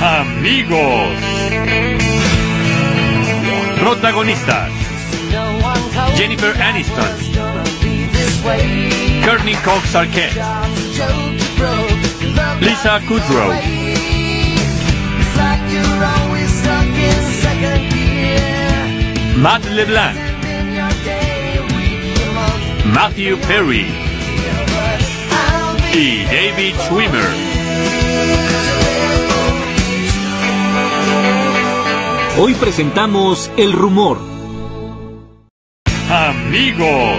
Amigos. Protagonistas. Jennifer Aniston. Courtney Cox Arquette. Lisa Kudrow. Matt LeBlanc. Matthew Perry. Y David Schwimmer. Hoy presentamos El Rumor. Amigos.